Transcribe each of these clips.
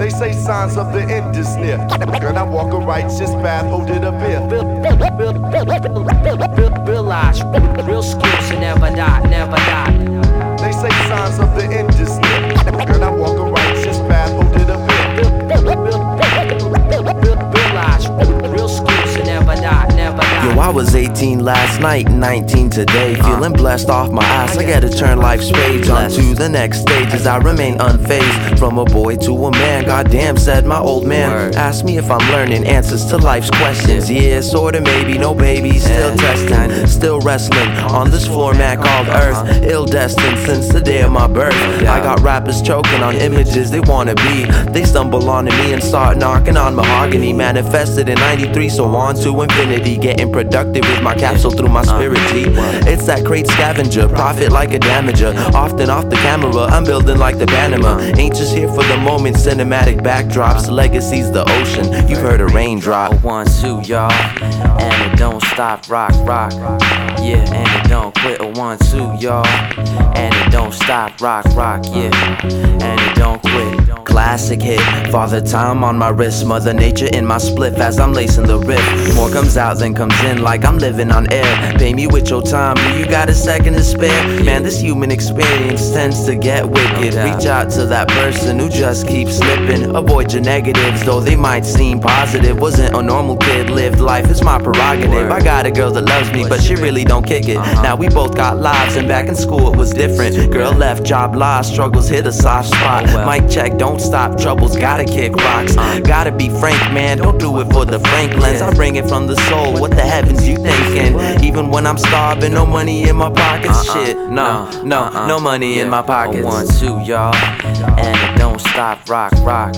They say signs of the end is near. Girl, I walk a righteous path, hold it up here. Realize real skills will never die, never die. 18 last night, 19 today. Feeling blessed off my ass. I gotta turn life's page on to the next stage as I remain unfazed. From a boy to a man, goddamn, said my old man. Asked me if I'm learning answers to life's questions. Yeah, sorta, maybe, no baby, still testing. Still wrestling on this floor mat called Earth. Ill destined since the day of my birth. I got rappers choking on images they wanna be. They stumble onto me and start knocking on mahogany. Manifested in 93, so on to infinity. Getting productive with my capsule through my spirit G. It's that great scavenger, profit like a damager. Often off the camera, I'm building like the Panama. Ain't just here for the moment, cinematic backdrops. Legacy's the ocean, you've heard a raindrop. One, two, y'all. And it don't stop, rock, rock. Yeah, and it don't quit. A one, two, y'all. And it don't stop, rock, rock. Yeah, and it don't quit. Classic hit, father time on my wrist, mother nature in my spliff as I'm lacing the riff. More comes out than comes in, like I'm living on air. Pay me with your time, do you got a second to spare? Man, this human experience tends to get wicked. Reach out to that person who just keeps slipping. Avoid your negatives, though they might seem positive. Wasn't a normal kid, lived life, it's my prerogative. I got a girl that loves me, but she really don't kick it. Uh-huh. Now we both got lives, and back in school it was different. Girl left, job lost, struggles hit a soft spot. Oh, Mic check, don't stop, troubles gotta kick rocks. Uh-huh. Gotta be frank, man, don't do it for the frank Franklins. I bring it from the soul, what the heavens you thinking? Even when I'm starving, no money in my pockets. Uh-uh. Shit, no, no, no uh-uh. money in my pockets. one, two, y'all. And it don't stop, rock, rock.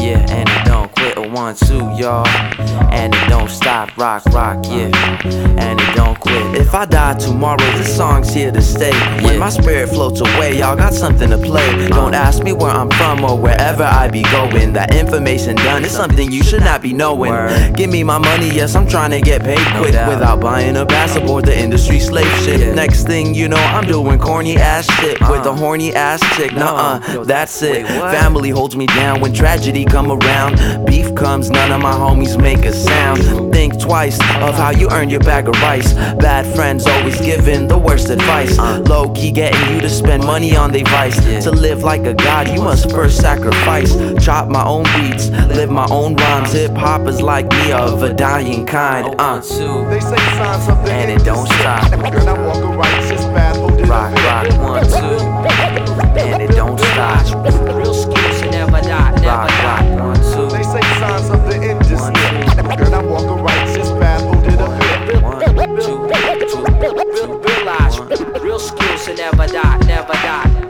Yeah, and it don't quit. One, two, y'all. And it don't stop, rock, rock. Yeah, and it don't quit. If I die tomorrow, this song's here to stay. When my spirit floats away, y'all got something to play. Don't ask me where I'm from or wherever I be going. That information done is something you should not be knowing. Give me my money, yes, I'm trying to get paid quick without buying a passport. The industry slave shit. Yeah. Next thing you know, I'm doing corny ass shit with a horny ass chick. Nuh uh, that's it. Family holds me down when tragedy come around. Beef comes, none of my homies make a sound. Think twice of how you earn your bag of rice. Bad friends always giving the worst advice. Low key getting you to spend money on they vice. To live like a god, you must first sacrifice. Chop my own beats, live my own rhymes. Hip hop is like me of a dying kind. A Uh. They say signs of the And end it don't stop. Girl, I walk a righteous path, hold it Rock, up rock, never die, never die.